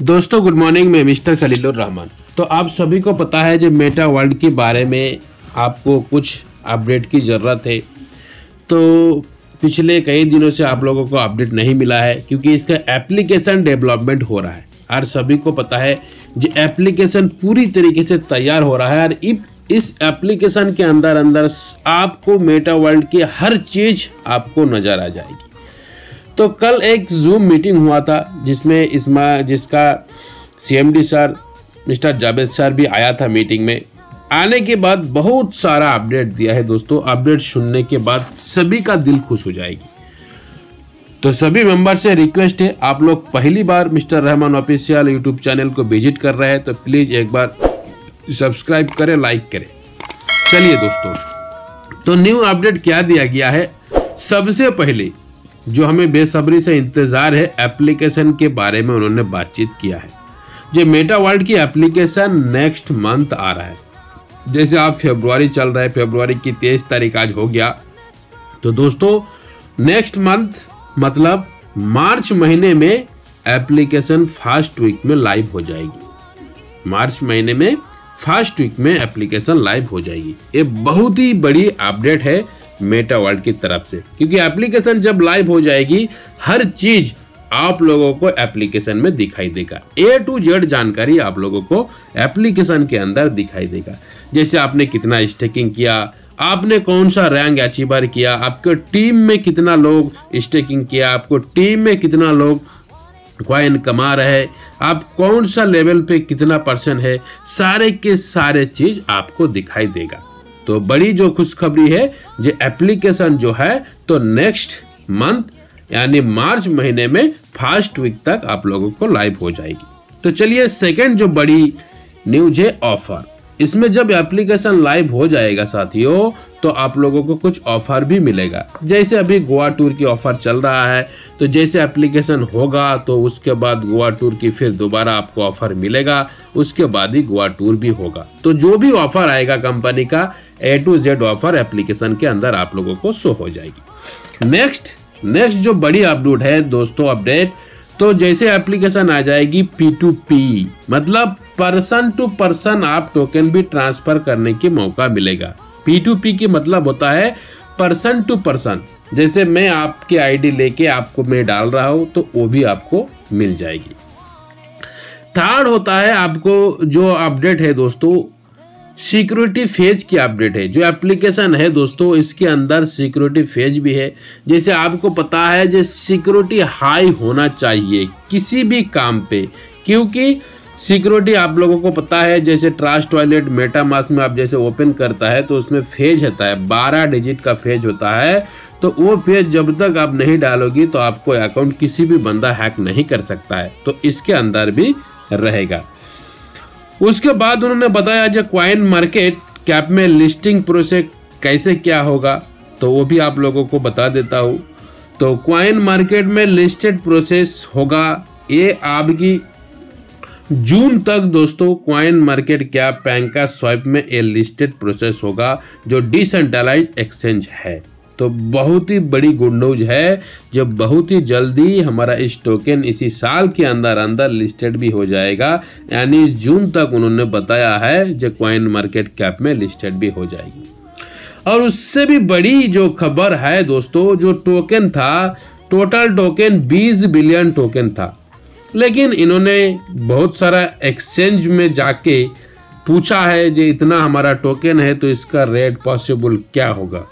दोस्तों good morning मैं mister Khalilur Rahman तो आप सभी को पता है जो मेटा वर्ल्ड के बारे में आपको कुछ अपडेट की ज़रूरत है। तो पिछले कई दिनों से आप लोगों को अपडेट नहीं मिला है, क्योंकि इसका एप्लीकेशन डेवलपमेंट हो रहा है। और सभी को पता है जो एप्लीकेशन पूरी तरीके से तैयार हो रहा है, और इस एप्लीकेशन के अंदर अंदर आपको मेटा वर्ल्ड की हर चीज़ आपको नज़र आ जाएगी। तो कल एक जूम मीटिंग हुआ था, जिसमें इसमें, जिसका CMD sir mister Javed sir भी आया था मीटिंग में। आने के बाद बहुत सारा अपडेट दिया है दोस्तों। अपडेट सुनने के बाद सभी का दिल खुश हो जाएगी। तो सभी मेंबर से रिक्वेस्ट है, आप लोग पहली बार mister Rahman official YouTube channel को विज़िट कर रहे हैं तो प्लीज़ एक बार सब्सक्राइब करें लाइक करें। चलिए दोस्तों तो न्यू अपडेट क्या दिया गया है? सबसे पहले जो हमें बेसब्री से इंतज़ार है एप्लीकेशन के बारे में उन्होंने बातचीत किया है। जो मेटा वर्ल्ड की एप्लीकेशन नेक्स्ट मंथ आ रहा है। जैसे आप फेब्रुआरी चल रहे फेब्रुआरी की तेईस तारीख आज हो गया। तो दोस्तों नेक्स्ट मंथ मतलब मार्च महीने में एप्लीकेशन फ़र्स्ट वीक में लाइव हो जाएगी। मार्च महीने में फ़र्स्ट वीक में एप्लीकेशन लाइव हो जाएगी। ये बहुत ही बड़ी अपडेट है। मेटा वर्ल्ड की तरफ़ से। क्योंकि एप्लीकेशन जब लाइव हो जाएगी, हर चीज़ आप लोगों को एप्लीकेशन में दिखाई देगा। ए टू जेड जानकारी आप लोगों को एप्लीकेशन के अंदर दिखाई देगा। जैसे आपने कितना स्टेकिंग किया, आपने कौन सा रैंक अचीवर किया, आपके टीम में कितना लोग स्टेकिंग किया, आपको टीम में कितना लोग क्वाइन कमा रहे, आप कौन सा लेवल पे कितना परसेंट है, सारे के सारे चीज़ आपको दिखाई देगा। तो बड़ी जो खुशखबरी है जो एप्लीकेशन जो है तो नेक्स्ट मंथ यानी मार्च महीने में फ़र्स्ट वीक तक आप लोगों को लाइव हो जाएगी। तो चलिए सेकेंड जो बड़ी न्यूज़ है ऑफ़र इसमें जब एप्लीकेशन लाइव हो जाएगा साथियों तो आप लोगों को कुछ ऑफ़र भी मिलेगा। जैसे अभी गोवा टूर की ऑफ़र चल रहा है तो जैसे एप्लीकेशन होगा तो उसके बाद गोवा टूर की फिर दोबारा आपको ऑफ़र मिलेगा, उसके बाद ही गोवा टूर भी होगा। तो जो भी ऑफ़र आएगा कंपनी का A to Z offer application के अंदर आप लोगों को शो हो जाएगी। नेक्स्ट नेक्स्ट जो बड़ी अपडेट है, दोस्तों अपडेट तो जैसे एप्लीकेशन आ जाएगी पी टू पी मतलब पर्सन टू पर्सन आप टोकन भी ट्रांसफ़र करने की मौका मिलेगा। पी टू पी की मतलब होता है पर्सन टू पर्सन जैसे मैं आपकी आईडी लेके आपको मैं डाल रहा हूँ तो वो भी आपको मिल जाएगी। थर्ड होता है आपको जो अपडेट है दोस्तों सिक्योरिटी फ़ेज़ की अपडेट है। जो एप्लीकेशन है दोस्तों, इसके अंदर सिक्योरिटी फ़ेज़ भी है। जैसे आपको पता है जो सिक्योरिटी हाई होना चाहिए किसी भी काम पे, क्योंकि सिक्योरिटी आप लोगों को पता है, जैसे ट्रास्ट टॉयलेट मेटा मास में आप जैसे ओपन करता है तो उसमें फ़ेज़ होता है, बारह डिजिट का फ़ेज़ होता है तो वो फ़ेज़ जब तक आप नहीं डालोगी तो आपको अकाउंट किसी भी बंदा हैक नहीं कर सकता है तो इसके अंदर भी रहेगा। उसके बाद उन्होंने बताया जो क्वाइन मार्केट कैप में लिस्टिंग प्रोसेस कैसे क्या होगा तो वो भी आप लोगों को बता देता हूँ। तो क्वाइन मार्केट में लिस्टेड प्रोसेस होगा, ये आपकी जून तक दोस्तों coin market cap PancakeSwap में ए लिस्टेड प्रोसेस होगा, जो डिसेंट्रलाइज एक्सचेंज है। तो बहुत ही बड़ी गुड न्यूज़ है, जो बहुत ही जल्दी हमारा इस टोकन इसी साल के अंदर अंदर लिस्टेड भी हो जाएगा। यानी जून तक उन्होंने बताया है जो क्वाइन मार्केट कैप में लिस्टेड भी हो जाएगी। और उससे भी बड़ी जो खबर है दोस्तों, जो टोकन था टोटल टोकन 20 बिलियन टोकन था। लेकिन इन्होंने बहुत सारा एक्सचेंज में जाके पूछा है जो इतना हमारा टोकन है तो इसका रेट पॉसिबल क्या होगा?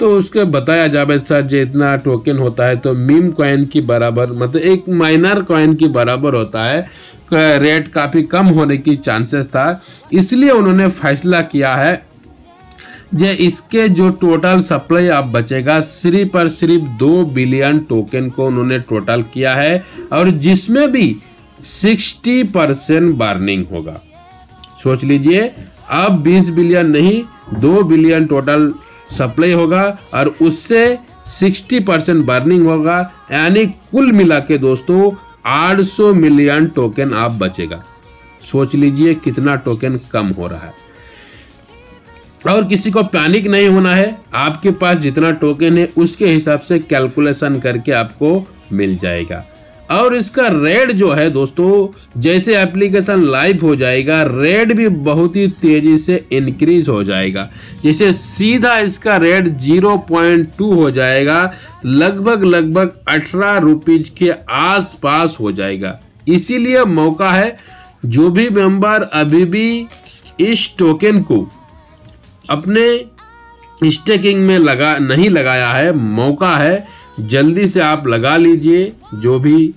तो उसके बताया जावेद सर, जो इतना टोकन होता है तो मीम कॉइन की बराबर मतलब एक माइनर कॉइन की बराबर होता है रेट काफ़ी कम होने की चांसेस था। इसलिए उन्होंने फैसला किया है जे इसके जो टोटल सप्लाई अब बचेगा, सिर्फ़ और सिर्फ़ दो बिलियन टोकन को उन्होंने टोटल किया है और जिसमें भी 60 परसेंट बार्निंग होगा। सोच लीजिए, अब 20 बिलियन नहीं, दो बिलियन टोटल सप्लाई होगा और उससे 60 परसेंट बर्निंग होगा, यानी कुल मिला के दोस्तों 800 मिलियन टोकन आप बचेगा। सोच लीजिए कितना टोकन कम हो रहा है। और किसी को पैनिक नहीं होना है, आपके पास जितना टोकन है, उसके हिसाब से कैलकुलेशन करके आपको मिल जाएगा। और इसका रेट जो है दोस्तों, जैसे एप्लीकेशन लाइव हो जाएगा रेट भी बहुत ही तेज़ी से इंक्रीज हो जाएगा। जैसे सीधा इसका रेट 0.2 हो जाएगा, लगभग लगभग अठारह रुपीज़ के आसपास हो जाएगा। इसीलिए मौका है, जो भी मेंबर अभी भी इस टोकन को अपने स्टेकिंग में लगा, नहीं लगाया है, मौका है, जल्दी से आप लगा लीजिए, जो भी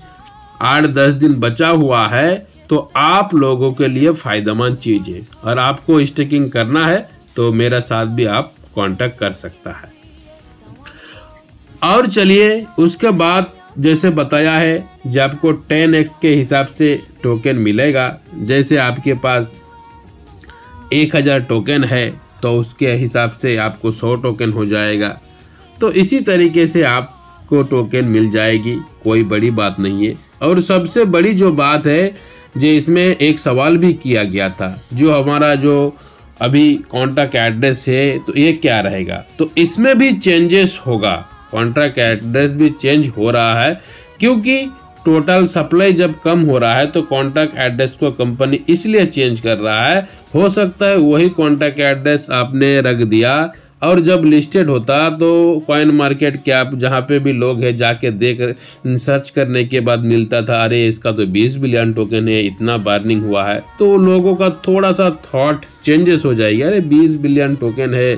आठ दस दिन बचा हुआ है तो आप लोगों के लिए फ़ायदेमंद चीज़। है और आपको स्टेकिंग करना है तो मेरा साथ भी आप कांटेक्ट कर सकता है। और चलिए, उसके बाद जैसे बताया है, जब आपको 10x के हिसाब से टोकन मिलेगा, जैसे आपके पास 1000 टोकन है तो उसके हिसाब से आपको 100 टोकन हो जाएगा। तो इसी तरीके से आपको टोकन मिल जाएगी, कोई बड़ी बात नहीं है। और सबसे बड़ी जो बात है, जो इसमें एक सवाल भी किया गया था, जो हमारा जो अभी कॉन्टैक्ट एड्रेस है तो ये क्या रहेगा? तो इसमें भी चेंजेस होगा। कॉन्ट्रैक्ट एड्रेस भी चेंज हो रहा है, क्योंकि टोटल सप्लाई जब कम हो रहा है तो कॉन्टैक्ट एड्रेस को कंपनी इसलिए चेंज कर रहा है, हो सकता है वही कॉन्टैक्ट एड्रेस आपने रख दिया और जब लिस्टेड होता तो कॉइन मार्केट कैप जहाँ पे भी लोग हैं, जाके देख सर्च करने के बाद मिलता था, अरे इसका तो 20 बिलियन टोकन है, इतना बार्निंग हुआ है। तो लोगों का थोड़ा सा थॉट चेंजेस हो जाएगी, अरे 20 बिलियन टोकन है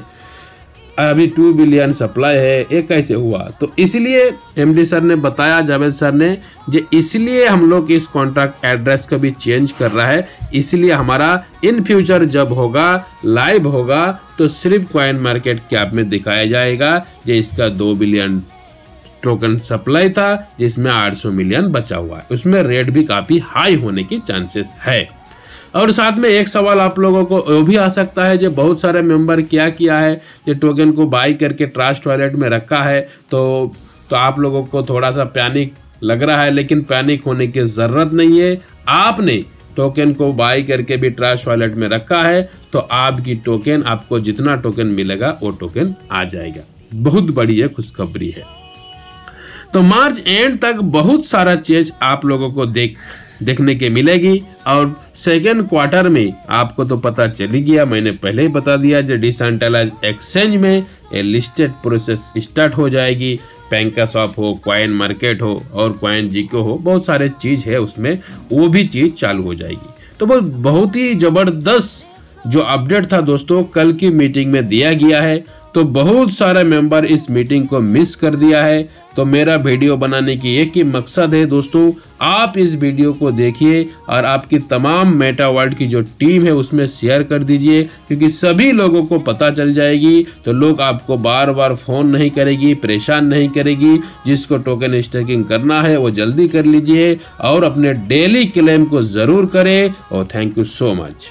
अभी टू बिलियन सप्लाई है, ये कैसे हुआ? तो इसलिए एमडी सर ने बताया, जावेद सर ने जो इसलिए हम लोग इस कॉन्ट्रैक्ट एड्रेस को भी चेंज कर रहा है। इसलिए हमारा इन फ्यूचर जब होगा लाइव होगा तो सिर्फ़ क्वाइन मार्केट कैप में दिखाया जाएगा जो इसका दो बिलियन टोकन सप्लाई था, जिसमें 800 मिलियन बचा हुआ है। उसमें रेट भी काफ़ी हाई होने की चांसेस है। और साथ में एक सवाल आप लोगों को वो भी आ सकता है, जो बहुत सारे मेंबर क्या किया है, ये टोकन को बाई करके ट्रस्ट वॉलेट में रखा है तो तो आप लोगों को थोड़ा सा पैनिक लग रहा है, लेकिन पैनिक होने की ज़रूरत नहीं है। आपने टोकन को बाई करके भी ट्रस्ट वॉलेट में रखा है तो आपकी टोकन आपको जितना टोकन मिलेगा, वो टोकन आ जाएगा। बहुत बड़ी है, खुशखबरी है। तो मार्च एंड तक बहुत सारा चीज़ आप लोगों को देख देखने के मिलेगी। और सेकेंड क्वार्टर में आपको तो पता चली गया, मैंने पहले ही बता दिया जो डिसेंट्रलाइज एक्सचेंज में ये लिस्टेड प्रोसेस स्टार्ट हो जाएगी। पैंका शॉप हो क्वाइन मार्केट हो और क्वाइन जीको हो, बहुत सारे चीज़ है उसमें, वो भी चीज़ चालू हो जाएगी। तो बहुत बहुत ही ज़बरदस्त जो अपडेट था दोस्तों, कल की मीटिंग में दिया गया है। तो बहुत सारे मेंबर इस मीटिंग को मिस कर दिया है। तो मेरा वीडियो बनाने की एक ही मकसद है, दोस्तों, आप इस वीडियो को देखिए और आपकी तमाम मेटा वर्ल्ड की जो टीम है उसमें शेयर कर दीजिए, क्योंकि सभी लोगों को पता चल जाएगी तो लोग आपको बार बार फ़ोन नहीं करेगी, परेशान नहीं करेगी, जिसको टोकन स्टेकिंग करना है, वो जल्दी कर लीजिए और अपने डेली क्लेम को ज़रूर करें। और थैंक यू सो मच